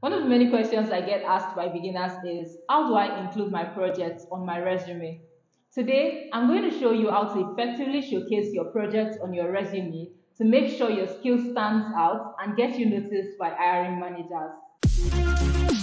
One of the many questions I get asked by beginners is how do I include my projects on my resume? Today, I'm going to show you how to effectively showcase your projects on your resume to make sure your skill stands out and get you noticed by hiring managers.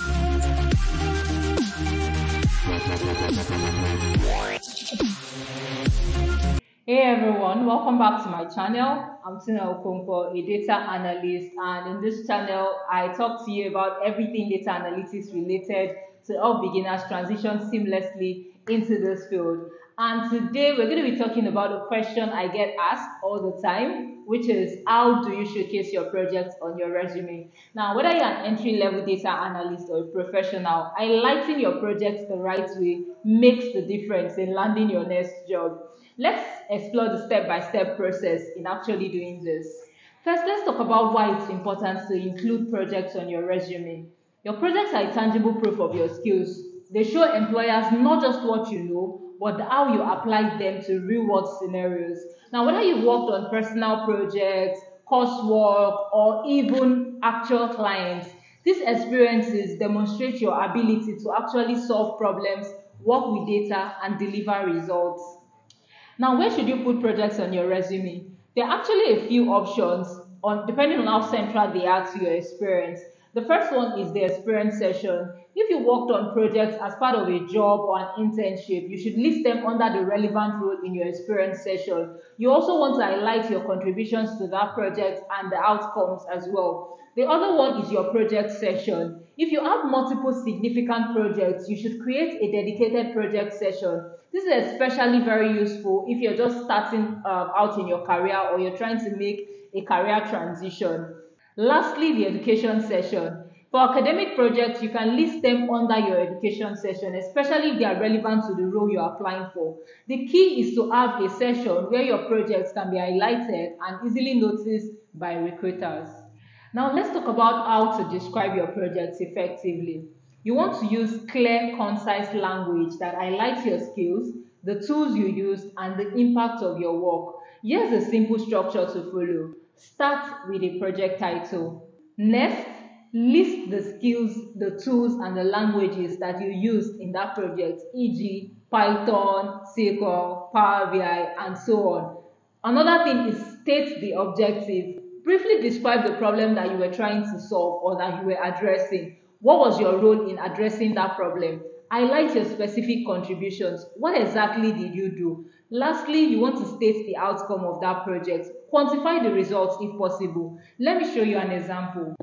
Everyone, welcome back to my channel. I'm Tina Okonkwo, a data analyst, and in this channel, I talk to you about everything data analytics related to help beginners transition seamlessly into this field. And today, we're going to be talking about a question I get asked all the time, which is how do you showcase your projects on your resume? Now, whether you're an entry level data analyst or a professional, highlighting your projects the right way makes the difference in landing your next job. Let's explore the step-by-step process in actually doing this. First, let's talk about why it's important to include projects on your resume. Your projects are a tangible proof of your skills. They show employers not just what you know, but how you apply them to real world scenarios. Now, whether you've worked on personal projects, coursework, or even actual clients, these experiences demonstrate your ability to actually solve problems, work with data, and deliver results. Now, where should you put projects on your resume? There are actually a few options on depending on how central they are to your experience. The first one is the experience section. If you worked on projects as part of a job or an internship, you should list them under the relevant role in your experience section. You also want to highlight your contributions to that project and the outcomes as well. The other one is your project section. If you have multiple significant projects, you should create a dedicated project session. This is especially very useful if you're just starting uh, out in your career or you're trying to make a career transition. Lastly, the education session. For academic projects, you can list them under your education session, especially if they are relevant to the role you're applying for. The key is to have a session where your projects can be highlighted and easily noticed by recruiters. Now let's talk about how to describe your projects effectively. You want to use clear, concise language that highlights your skills, the tools you used, and the impact of your work. Here's a simple structure to follow. Start with a project title. Next, list the skills, the tools, and the languages that you used in that project, e.g., Python, SQL, Power BI, and so on. Another thing is state the objective. Briefly describe the problem that you were trying to solve or that you were addressing. What was your role in addressing that problem? Highlight your specific contributions. What exactly did you do? Lastly, you want to state the outcome of that project. Quantify the results if possible. Let me show you an example.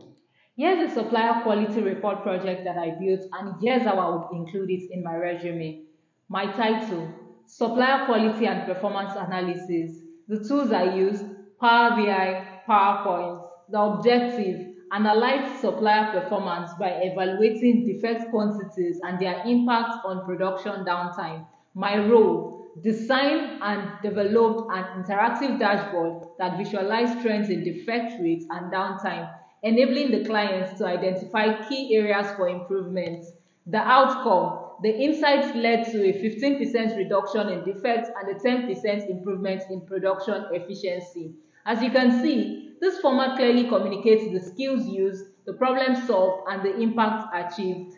Here's a supplier quality report project that I built and here's how I would include it in my resume. My title, Supplier Quality and Performance Analysis. The tools I used, Power BI, PowerPoint. The objective, analyze supplier performance by evaluating defect quantities and their impact on production downtime. My role, design and develop an interactive dashboard that visualizes trends in defect rates and downtime, enabling the clients to identify key areas for improvement. The outcome, the insights led to a 15% reduction in defects and a 10% improvement in production efficiency. As you can see, this format clearly communicates the skills used, the problem solved, and the impact achieved.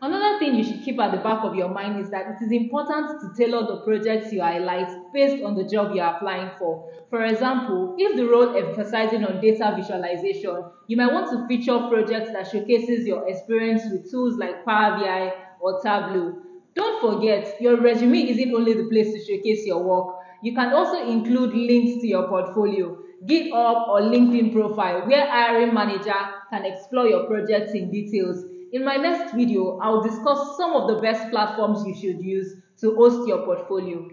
Another thing you should keep at the back of your mind is that it is important to tailor the projects you highlight based on the job you are applying for. For example, if the role emphasizing on data visualization, you might want to feature projects that showcases your experience with tools like Power BI or Tableau. Don't forget, your resume isn't only the place to showcase your work. You can also include links to your portfolio, GitHub or LinkedIn profile where hiring manager can explore your projects in details. In my next video, I'll discuss some of the best platforms you should use to host your portfolio.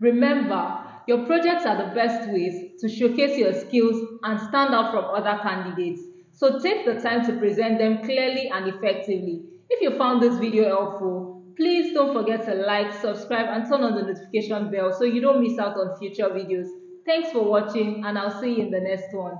Remember, your projects are the best ways to showcase your skills and stand out from other candidates. So take the time to present them clearly and effectively. If you found this video helpful, please don't forget to like, subscribe and turn on the notification bell so you don't miss out on future videos. Thanks for watching and I'll see you in the next one.